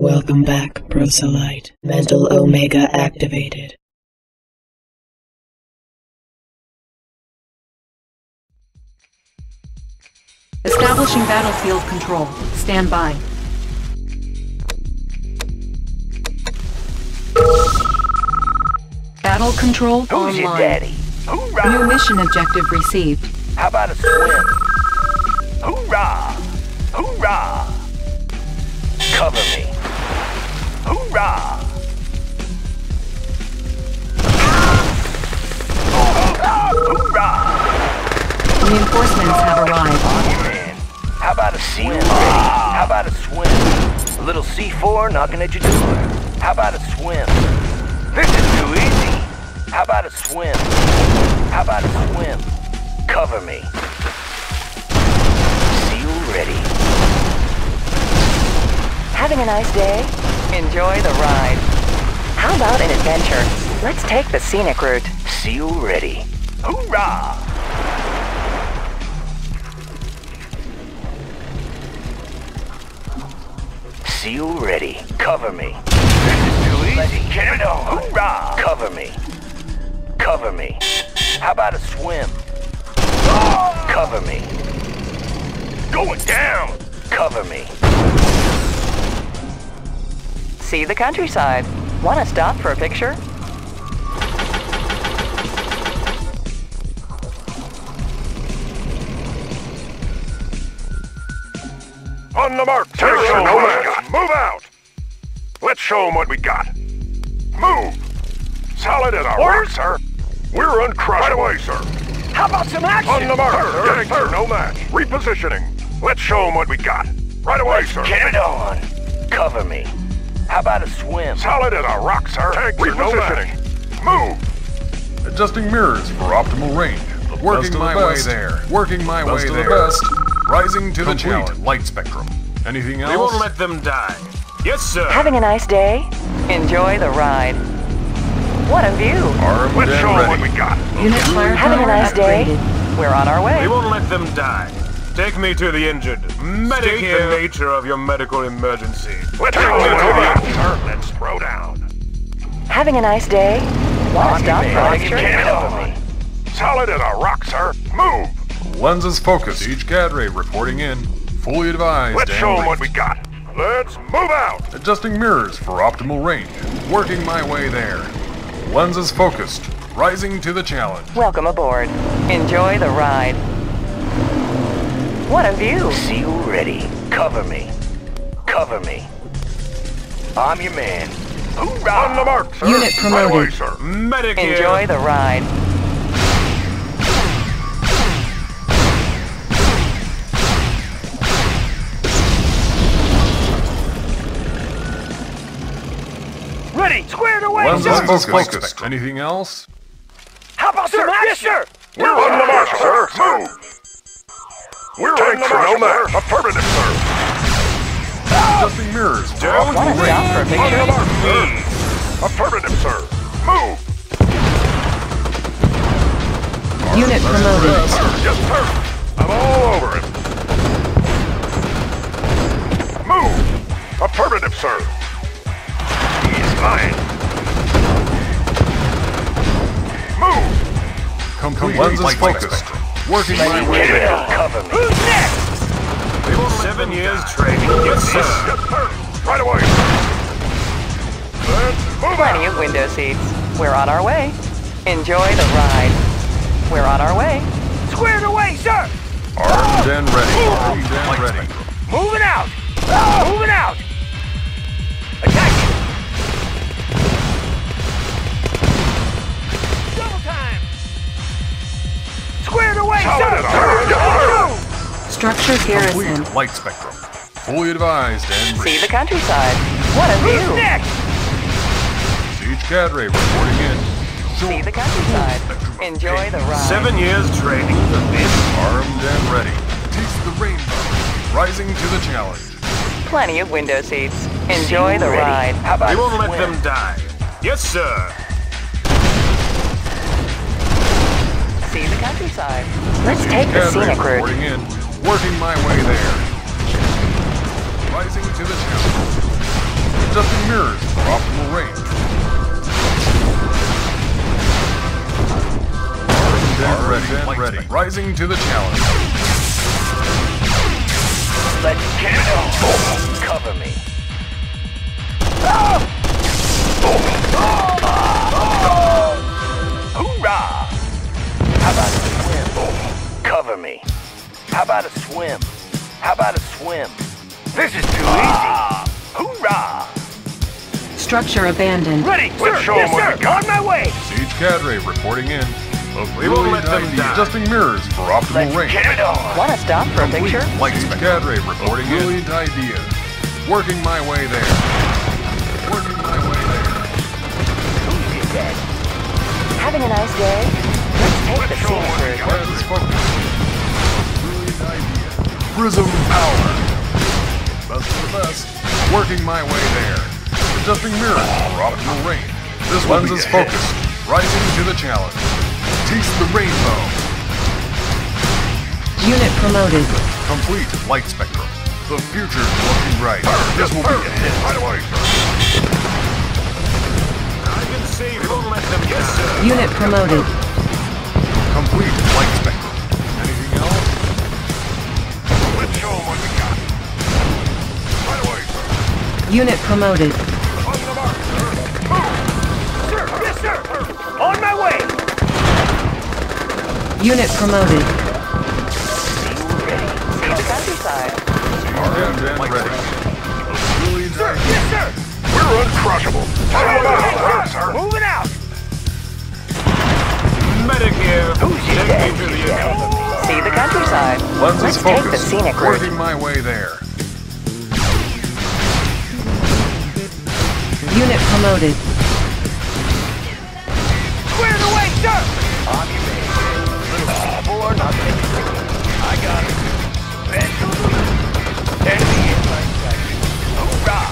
Welcome back, Proselyte. Mental Omega activated. Establishing battlefield control. Stand by. Battle control Who's online. your daddy? New mission objective received. How about a swim? Hoorah! Hoorah! Cover me. Hoorah! Hoorah! Reinforcements have arrived. Man, how about a swim? Ready? How about a swim? A little C4 knocking at your door. How about a swim? This is too easy. How about a swim? How about a swim? Cover me. Seal ready. Having a nice day? Enjoy the ride. How about an adventure? Let's take the scenic route. Seal ready. Hoorah! Seal ready. Cover me. This is too easy. Get it on. Hoorah! Cover me. Cover me. How about a swim? Cover me. Going down. Cover me. See the countryside. Want to stop for a picture? On the mark, Attention, Nomads! Move out! Let's show them what we got. Move! Solid as a rock, sir. We're uncrushable. Right away, sir. How about some action? On the mark, sir. Getting sir. No match. Repositioning. Let's show them what we got. Right away, sir. Get it on. Cover me. How about a swim? Solid as a rock, sir. Tanks Repositioning. Move! Adjusting mirrors for optimal range. Working of my the way best. there. Working my Best way of the there. best. Rising to Complete. the challenge. Light spectrum. Anything else? We won't let them die. Yes, sir. Having a nice day? Enjoy the ride. What a view! Armed Let's and show them what ready. we got. Unit Having a nice day? We're on our way. We won't let them die. Take me to the injured. State the nature of your medical emergency. Let's show them what we. Let's throw down. Having a nice day? Want to stop for a man. picture? Get it on. Solid as a rock, sir. Move! Lenses focused. Siege cadre reporting in. Fully advised. Let's and show them what we got. Let's move out! Adjusting mirrors for optimal range. Working my way there. Lenses focused. Rising to the challenge. Welcome aboard. Enjoy the ride. What a view! Seal ready. Cover me. Cover me. I'm your man. Hoorah! On the mark, sir. Unit Right away, promoted. sir. Medic Enjoy the ride. Ready. Squared away, Lenses sir. focused. Anything else? How about some action? Yes, sir. We're on the mark, sir. Move! We're in the mark, sir. Affirmative, sir. Adjusting mirrors for Don't Want to optimal stop range. On the picture? mark, sir. Affirmative, sir. Move! Unit promoted. Yes, sir. I'm all over it. Move! Affirmative, sir. He's mine. Move! Complete. Lenses focused. Working my way Get it there. on. Cover me. Who's next? Seven years training. Yes, sir. Yes, sir. Right away. Let's move Plenty out. of window seats. We're on our way. Enjoy the ride. We're on our way. Squared away, sir. Armed and ready. Armed and ready. Moving out. Moving out. Structure garrison. Complete. Light spectrum. Fully advised and ready. See the countryside. What a Who's view! next? Siege cadre reporting in. See the countryside. Enjoy the ride. Seven years training for this. Armed and ready. Taste the rainbow. Rising to the challenge. Plenty of window seats. Enjoy the ride. How about We won't a let them die. Yes, sir. See the countryside. Let's take the scenic route. In, working my way there. Rising to the challenge. Adjusting mirrors for optimal range. Armed and ready. ready. Rising to the challenge. Let's get it. Cover me. Ah! Oh! Oh! Oh! Hoorah! Me. How about a swim? How about a swim? This is too easy. Ah! Hoorah! Structure abandoned. Ready, Let's sir. yes, sir. we. On my way. Siege Cadre reporting in. We won't let them idea. die. Adjusting mirrors for optimal Let's range. get it on. Want to stop for a picture? Light Siege Cadre reporting in. Brilliant idea. Working my way there. Working my way there. Who did that? Having a nice day? Let's take the scenic route. Lens focus. Brilliant. Prism power. Best of the best. Working my way there. Adjusting mirrors for optimal range. This lens is focused. Rising to the challenge. Taste the rainbow. Unit promoted. Complete light spectrum. The future's looking bright. This will be a hit. Right away, sir. I can save them. Let them yes, sir. Unit promoted. Complete light Unit promoted. On the mark, sir. Sir, yes, sir. On my way. Unit promoted. See the countryside. Ready. Sir, yes, sir. We're uncrushable. How about that, sir? Moving out. Medic here. Who's your Take dad? me to the. See the countryside. Lens Let's take the scenic route. Working my way there. Unit promoted. Clear the way, sir. On your man. Little four, nothing. I got it. Bend the left. Enemy in my sight. Hoorah!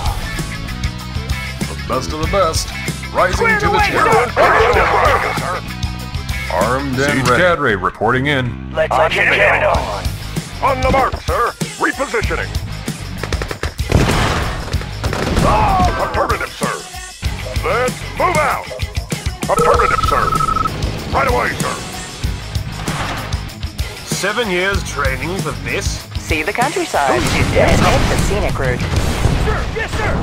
The best of the best. Rising Clear to the the challenge. Armed and ready. Cadre reporting in. Let's get it on. On the mark, sir. Repositioning. Affirmative, sir. Let's move out. Affirmative, sir. Right away, sir. Seven years training for this? See the countryside. Your Let's take the scenic route. Sir, yes, sir.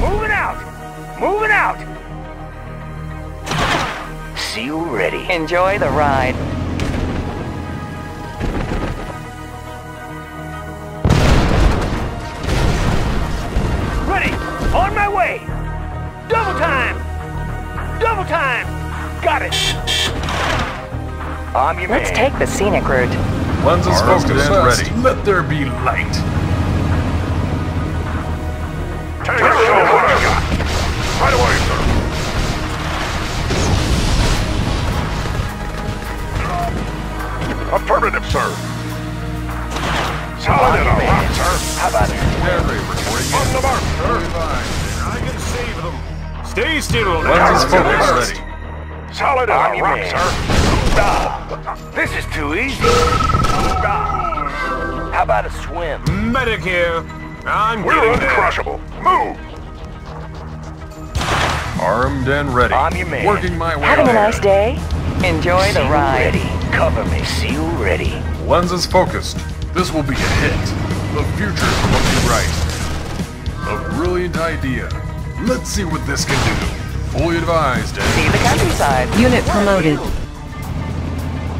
Moving out. Moving out. See you ready. Enjoy the ride. Time. Got it. I'm your Let's man. take the scenic route. Lens is Armed focused and and ready. ready. Let there be light. Take us show what I got. Right away, sir. Affirmative, sir. Solid in a rock, sir. How about it? Cadre reporting On the mark, sir. I can save them. Stay still now. Lens is focused. Ready. Ready. Solid in I'm your rock, man. sir. Hoorah. This is too easy. Hoorah. How about a swim? Medic here. I'm We're getting there. uncrushable. Move. Armed and ready. I'm your man. Working my way Having a nice day? Enjoy See the you ride. ready. Cover me. See you ready. Lens is focused. This will be a hit. The future's looking bright. A brilliant idea. Let's see what this can do. Fully advised and See the countryside. Unit promoted.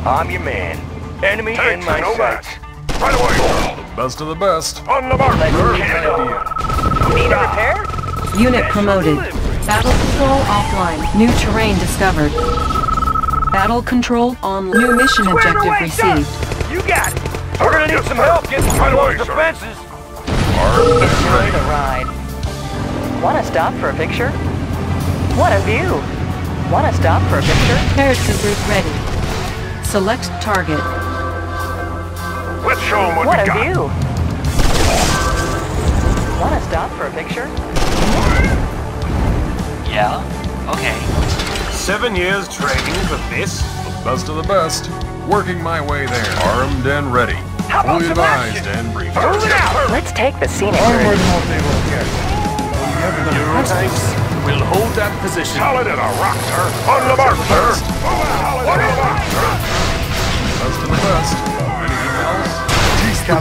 I'm your man. Enemy in Tanks my and no sights. match. Right away, sir. best of the best. On the mark, Let's sir. get it on. Need a repair? Unit promoted. Battle control offline. New terrain discovered. Battle control on. New mission Squared objective away, sir. received. You got it. We're gonna need Yes, some sir. help getting Right through away, those defenses. Armed and Enjoy ready. the ride. Want to stop for a picture? What a view. Want to stop for a picture? Paratrooper ready. Select target. Let's show 'em what, What we a got. view. Want to stop for a picture? Yeah? Okay. Seven years training for this? The best of the best. Working my way there. Armed and ready. How about Fully some advised action? and briefed. Move it out! Let's take the scenic Armored route. Multi-role carrier. Eurotanks will hold that position. Solid as a rock, sir. On the mark, sir. Move out. On the mark, sir. Best of the best. Anything else?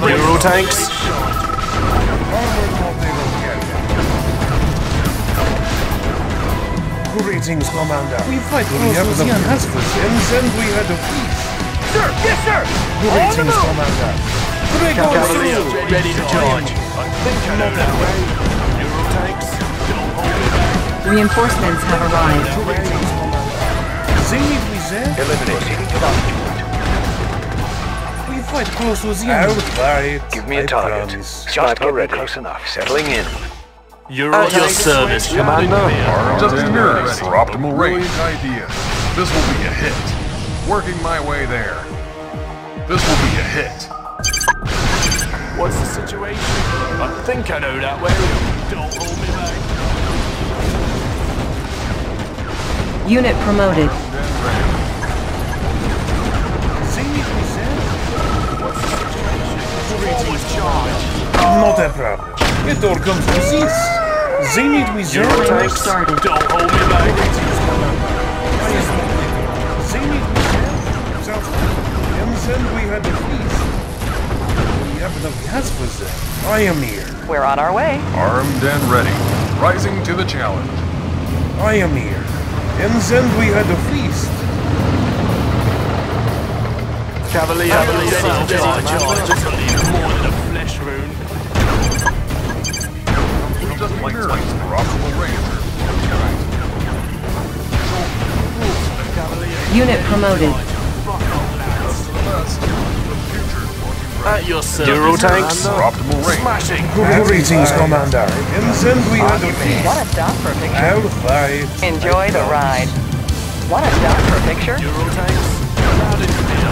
Eurotanks Armored multi-role. Greetings, Commander. We fight close to the Hasfus, and then we had a feast. Sir, yes, sir! On Greetings, move! Commander. Break Cavalier ready to charge. I think I know that way. Reinforcements have arrived. Greetings, Zenith reserve. Eliminate. Proceeding to longitude. We fight close to the I'll fight. Give me a I target. promise. Just getting close enough. Settling in. You're At your service, Commander. Adjusting mirrors for optimal range. idea. This will be a hit. Working my way there. This will be a hit. What's the situation? I think I know that way. Don't hold me back. Unit promoted. Zenith reserve. Not a problem. It all comes to this. Zenith reserve. Eurotanks started. don't hold me back. Zenith reserve. Sounds good. And then we had a feast. We have the Hasfus there. I am here. We're on our way. Armed and ready. Rising to the challenge. I am here. And then we had a feast. Cavalier, ready to charge. Just believe more than a flesh wound. Adjusting mirrors for optimal range. Unit promoted. At your service, Eurotanks For optimal range. smashing. Greetings, Commander. And we had a feast. Want to stop for a picture? I'll fight. Enjoy the ride. Want to stop for a picture? Eurotanks, loud and clear.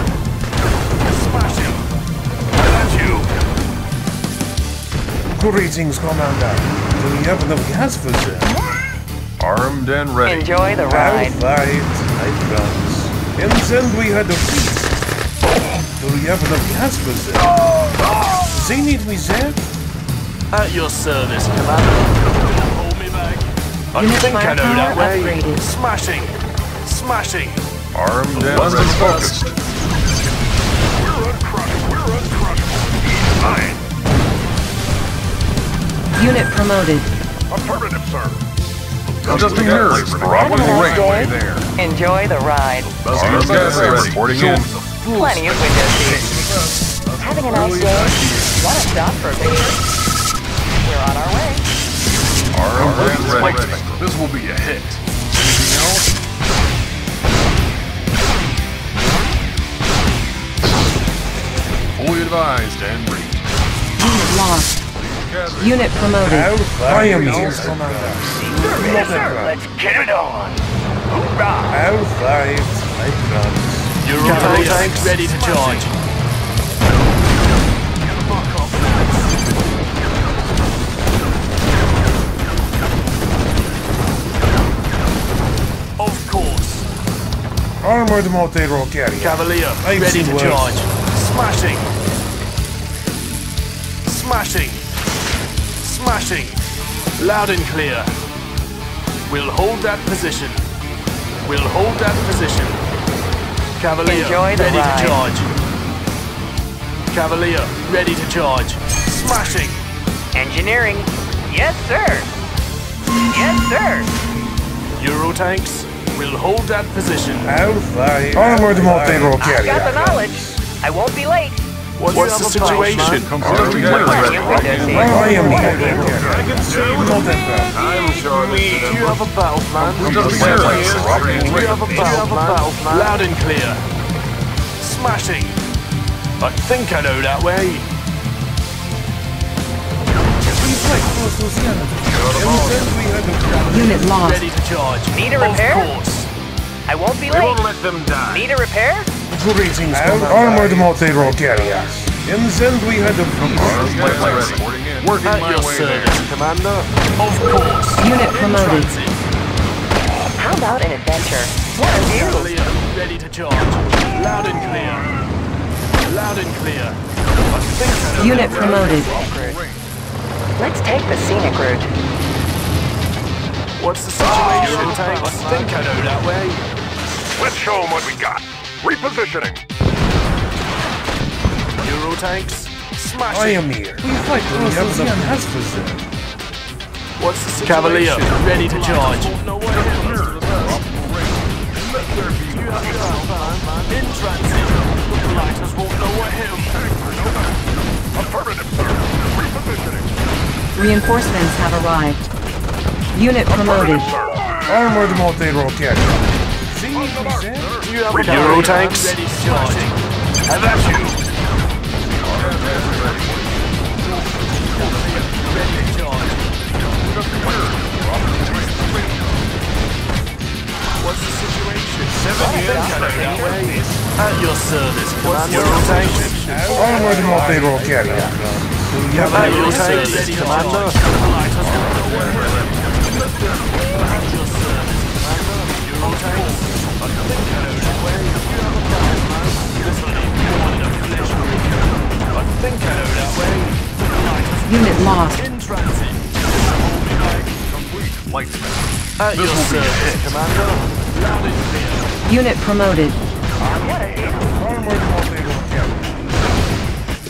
Smashing. That's you. Greetings, Commander. Do we have the Hasfus there? Armed and ready. Enjoy the I'll ride. fight. I promise. And then we had a feast. Do we have the Hasfus there? Zenith reserve. At your service, Commander. Don't hold me back. I Unit think I know that firepower way. upgraded. Smashing. Smashing. Armed and ready. focused. We're uncrushable. We're uncrushable. Fine. Unit promoted. Affirmative, sir. Adjusting mirrors for optimal range. there. Enjoy the ride. Armed and. Reporting in. Plenty of window seats. Having a nice day? Want to stop for a picture? We're on our way. Armed and ready. This will be a hit. Anything else? Fully advised and briefed. Unit lost. Unit promoted. I'll fight. I am here, Sir, yes, sir! Let's get it on! Hoorah! I'll fight. I promise. Eurotanks ready to charge. Of course. Armored multi-role carrier. Cavalier, I've ready to worse. charge. Smashing. Smashing. Smashing. Loud and clear. We'll hold that position. We'll hold that position. Cavalier, Enjoy the ready ride. to charge. Cavalier, ready to charge. Smashing. Engineering. Yes, sir. Yes, sir. Eurotanks, we'll hold that position. I'll fight. Armored multi-role I've carrier. got the knowledge. I won't be late. What's, the situation? Comes adjusting mirrors Plenty of for window optimal seats. I am here. Not a problem. I'm sure Do you have a battle plan? Adjusting mirrors for Do you have a range. battle plan? Loud and clear. Smashing. I think I know that way. We fight close to the enemy. And then we had a Unit lost. Ready to charge. Need a repair? Of course. I won't be We late. won't let them die. Need a repair? Greetings, Armored multi-role carrier. And then we had a Armed feast. and ready. Reporting in. Working At my your way there. Commander. Of course. Unit promoted. How about an adventure? What a view. Cavalier, ready to charge. Loud and clear. Loud and clear. Think I Unit promoted. Let's take the scenic route. What's the situation, oh, tanks? I think I know that way. Let's show them what we got. Repositioning. Euro tanks, smash I it. am here. We fight till we have for. What's the situation? Cavalier, ready to charge. In transit. The lighters won't know what him. Affirmative, sir. Repositioning. Reinforcements have arrived. Unit promoted. Armored multi-role carrier. See, we said? Do you have a Euro Euro tanks? tanks? Ready. Have at you. At your service, multi-role carrier. Do we have At your service. Commander. At your service, Commander. Loud and clear. Unit promoted. Armored multi-role carrier.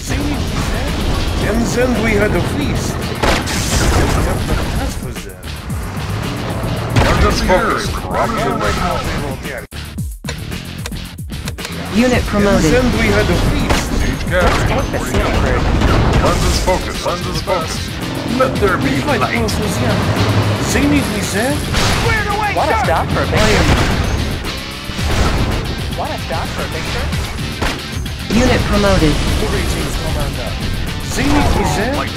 See, we? And then we had a feast. We have enough gas for them. Just focus. Armored multi-role carrier. Unit promoted. then we had a feast. Siege captured. Take the scenic focus. Lenses focus. Let there be light. Close was young. See, we said? Want to stop for a picture? Want to stop for a picture? Unit promoted. Greetings, Commander. See, we said? Light.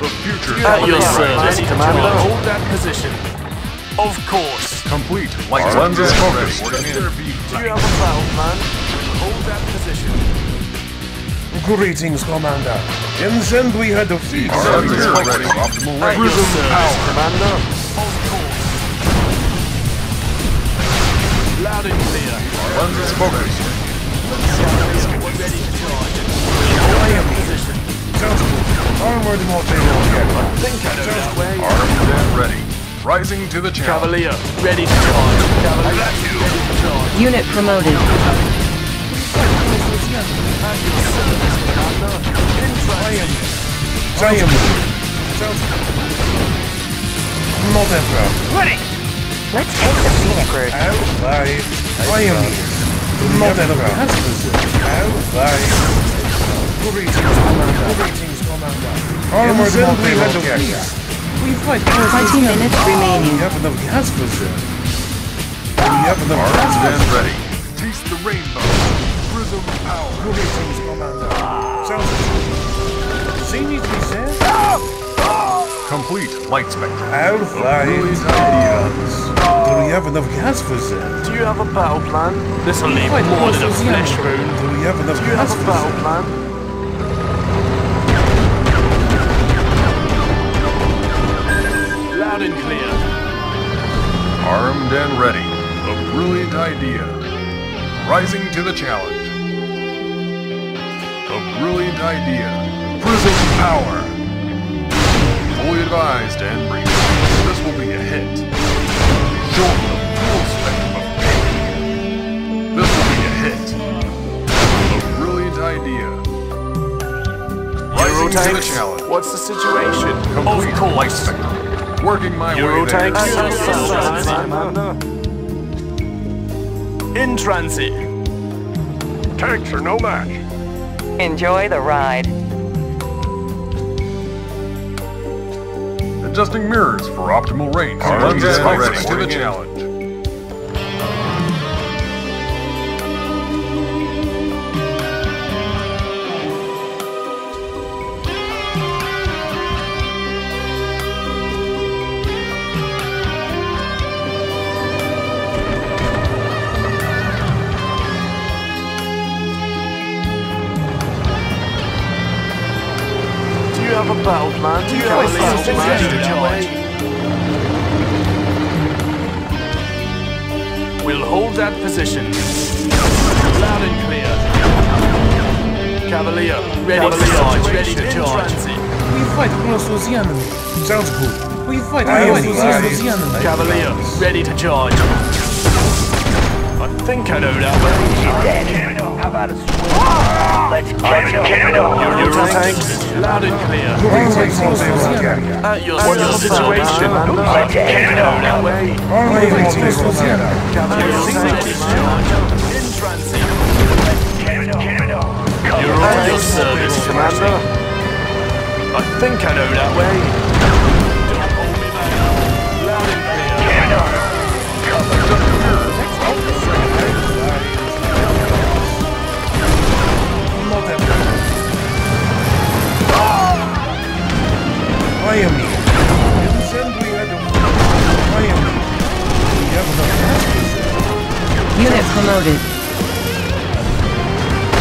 The future. At your service. Commander. Hold that position. Of course. Complete. Light lenses focus. Let there be Do you have a valve, man? Hold that position. Greetings, Commander. And then we had a feast. Lenses ready. Optimal At your range. service, Commander. Of course. Loud and clear. Lenses focus. We're ready to charge. I am. Position. Armored multi-role. Think I know that way. Armed and ready. Rising to the challenge. Cavalier, ready to charge. Cavalier, ready to charge. Unit promoted. I am. Not that problem. Let's take the scenic route. Bye. I am here. Not that problem. Bye. Greetings, Commander. Greetings, Commander. Armored multi-role carrier. We fight close 20 minutes We remaining. have enough gas for. We have enough gas ready. Taste the rainbow. Prism power. Greetings, Commander. Sounds good. See me, we said? Complete light spectrum. I'll fly. Do we have enough gas for them? Do you have a battle plan? This'll need Fight more than a flesh wound. Do we have enough Do you have a battle them? plan? Loud and clear. Armed and ready. A brilliant idea. Rising to the challenge. A brilliant idea. Prism power. Fully advised and brief. This will be a hit. Show them the full spectrum of pain. This will be a hit. A brilliant idea. Rising to challenge. what's the situation? Complete of course. light spectrum. Working my way there. Eurotanks, at your. In transit. Tanks are no match. Enjoy the ride. Adjusting mirrors for optimal range. Armed Lenses and ready ready. to the challenge. Have a battle plan? Ready to charge. We'll hold that position. Loud and clear. Cavalier, ready to charge, ready to charge. We fight close to the enemy. Sounds cool. We fight I close to the enemy. Cavalier, ready to charge. I think I know that way. Dead. How about a swim? Let's get it on. Tanks, loud and clear. Greetings, Monte Bulgaria. At your, situation? Let's get it Know on. that way. Army Monte Bulgaria. Cavalier, ready to charge. In transit. Get it on. Cover You're at your service, Commander. I think I know that way. Promoted.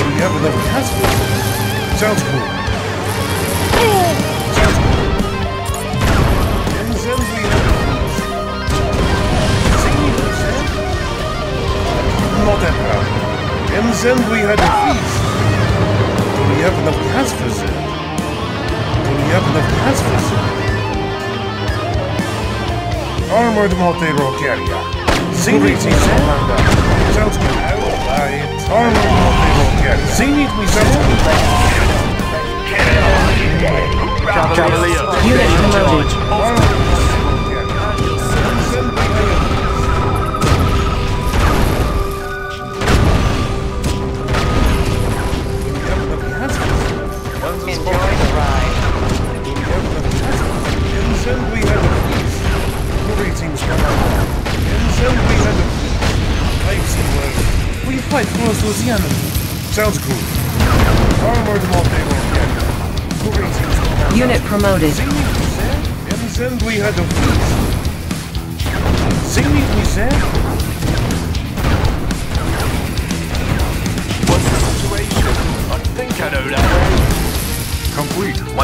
We have for this. Sounds cool. Sounds cool. Eh? Not proud. And then we had a feast. Do we have enough gas for this? Do we have enough gas for this? Armored multi-role carrier. Sing me this? Sounds good. Alright. Armored multi-role carrier. Sing it, me sounds good. Cavalier,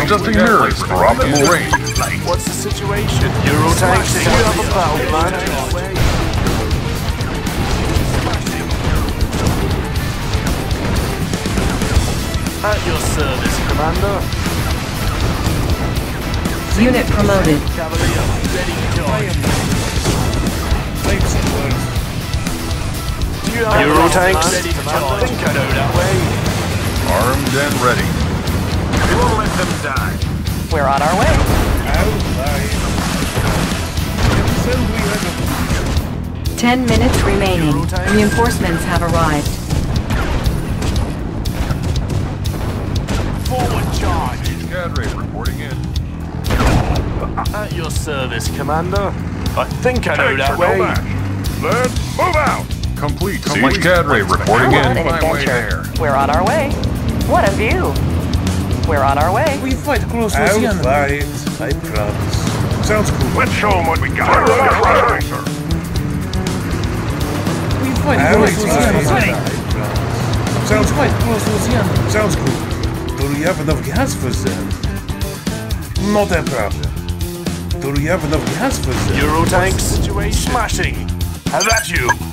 Adjusting mirrors for optimal range. What's the situation? Euro tanks, do you have a power plant? At your service, Commander. Unit promoted. Cavalier, ready to charge. I've seen worse. Do you have Euro tanks, ready to charge? I think I know that way. Armed and ready. We won't let them die. We're on our way. Outside. And then we had a feast. Ten minutes remaining. Reinforcements have arrived. Forward charge. Cadre reporting in. At your service, Commander. I think I know Tanks that are no way. Let's move out. Complete. Siege cadre reporting in. an My way adventure. there. We're on our way. What a view. We're on our way. We fight close to the enemy. Outside. I promise. Sounds cool. Let's show them what we got. We're on our way, sir. We fight close to the enemy. Sounds fight close to the enemy. Sounds cool. Do we have enough gas for them? Not a problem. Do we have enough gas for them? Euro tanks, smashing. Have at you.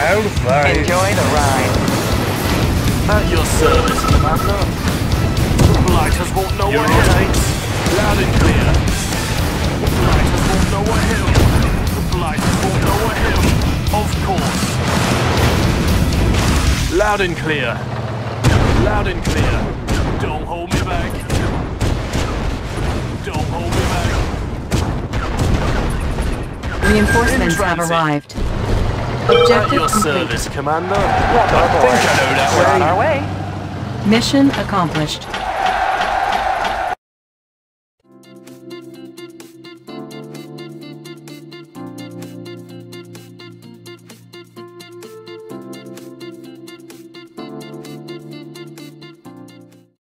I'll. Enjoy the ride. At your service, Commander. The blighters won't know Euro tanks, loud and clear. The blighters won't know a hill. The blighters won't know a hill. Of course. Loud and clear. Loud and clear. Don't hold me back. Don't hold me back. Reinforcements have arrived. At Objective your complete. service, Commander. I think I know that We're on our way. way. Mission accomplished.